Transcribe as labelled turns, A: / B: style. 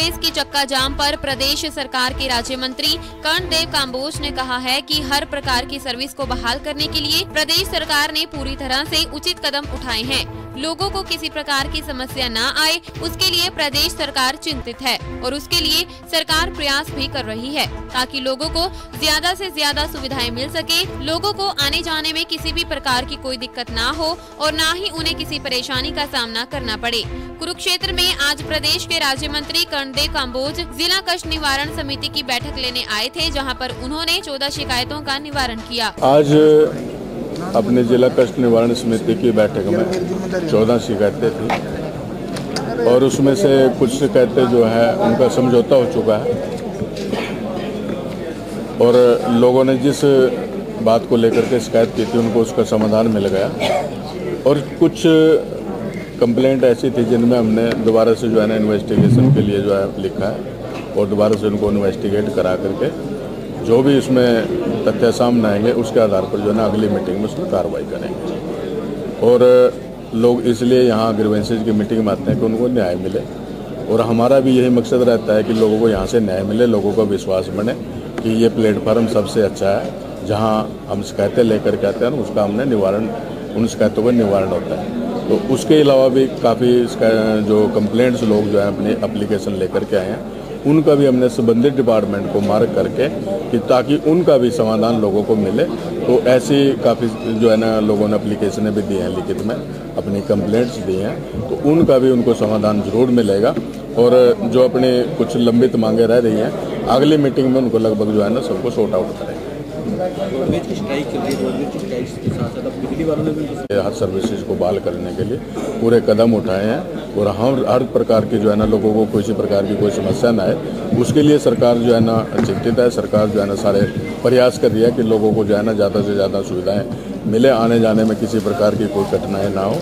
A: चक्का जाम पर प्रदेश सरकार के राज्य मंत्री कर्ण देव काम्बोज ने कहा है कि हर प्रकार की सर्विस को बहाल करने के लिए प्रदेश सरकार ने पूरी तरह से उचित कदम उठाए हैं। लोगों को किसी प्रकार की समस्या न आए, उसके लिए प्रदेश सरकार चिंतित है और उसके लिए सरकार प्रयास भी कर रही है ताकि लोगों को ज़्यादा से ज़्यादा सुविधाएँ मिल सके, लोगों को आने जाने में किसी भी प्रकार की कोई दिक्कत ना हो और न ही उन्हें किसी परेशानी का सामना करना पड़े। कुरुक्षेत्र में आज प्रदेश के राज्य मंत्री कर्णदेव काम्बोज जिला कष्ट निवारण समिति की बैठक लेने आए थे, जहाँ पर उन्होंने चौदह शिकायतों का निवारण किया।
B: आज अपने जिला कष्ट निवारण समिति की बैठक में चौदह शिकायतें थी। और उसमें से कुछ शिकायतें जो है, उनका समझौता हो चुका है। और लोगों ने जिस बात को लेकर के शिकायत की थी, उनको उसका समाधान मिल गया। और कुछ कंप्लेंट ऐसी थी, जिनमें हमने दोबारा से जो है ना इन्वेस्टिगेशन के लिए जो है लिखा है, और दोबारा से उनको इन्वेस्टिगेट करा करके जो भी इसमें तथ्य सामने आएँगे, उसके आधार पर जो है ना अगली मीटिंग में उसमें कार्रवाई करेंगे। और लोग इसलिए यहाँ ग्रीवेंसेज की मीटिंग में आते हैं कि उनको न्याय मिले। और हमारा भी यही मकसद रहता है कि लोगों को यहाँ से न्याय मिले, लोगों का विश्वास बने कि ये प्लेटफार्म सबसे अच्छा है। जहाँ हम शिकायतें लेकर के आते हैं उसका हमने निवारण, उन शिकायतों का निवारण होता है। तो उसके अलावा भी काफ़ी जो कंप्लेंट्स लोग जो है, अपनी अप्लीकेशन लेकर के आए हैं। उनका भी हमने संबंधित डिपार्टमेंट को मार्क करके कि ताकि उनका भी समाधान लोगों को मिले। तो ऐसी काफ़ी जो है ना, लोगों ने अप्लीकेशनें भी दी हैं लिखित में, अपनी कंप्लेंट्स दी हैं तो उनका भी उनको समाधान ज़रूर मिलेगा। और जो अपनी कुछ लंबित मांगे रह रही हैं, अगली मीटिंग में उनको लगभग जो है ना, सबको सॉर्ट आउट करेंगे। हर सर्विसेज़ को बहाल करने के लिए पूरे कदम उठाए हैं। और हम हर प्रकार के जो है ना लोगों को किसी प्रकार की कोई समस्या ना आए। उसके लिए सरकार जो है ना चिंतित है, सरकार जो है ना सारे प्रयास कर रही है कि लोगों को जो है ना ज़्यादा से ज़्यादा सुविधाएँ मिले, आने जाने में किसी प्रकार की कोई कठिनाई ना हो।